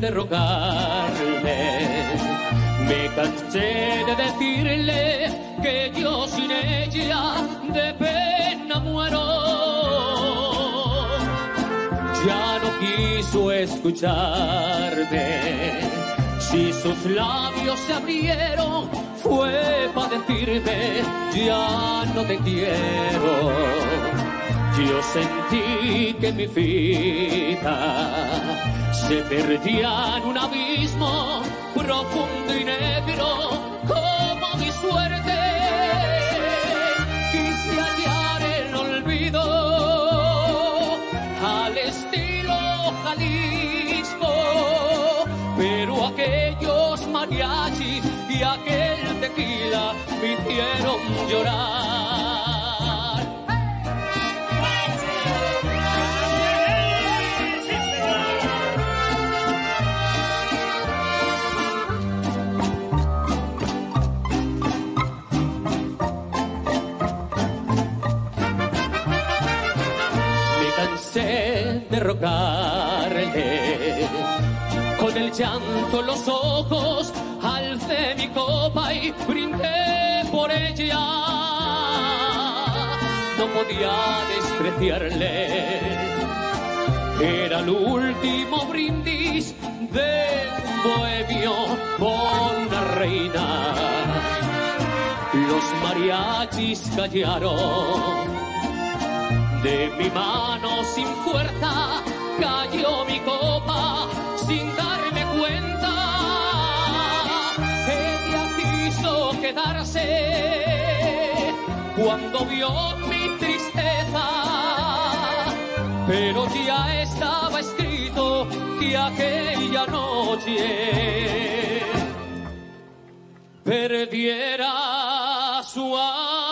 de rogarle, me cansé de decirle que yo sin ella de pena muero. Ya no quiso escucharme, si sus labios se abrieron fue para decirme ya no te quiero. Yo sentí que mi vida se perdía en un abismo profundo y negro como mi suerte. Quise hallar el olvido al estilo Jalisco, pero aquellos mariachis y aquel tequila me hicieron llorar. Me cansé de rogarle. Con el llanto los ojos alcé mi copa y brindé por ella. No podía despreciarle. Era el último brindis de un bohemio con la reina. Los mariachis callaron. De mi mano sin fuerza cayó mi copa sin darme cuenta. Ella quiso quedarse cuando vio mi tristeza, pero ya estaba escrito que aquella noche perdiera su alma.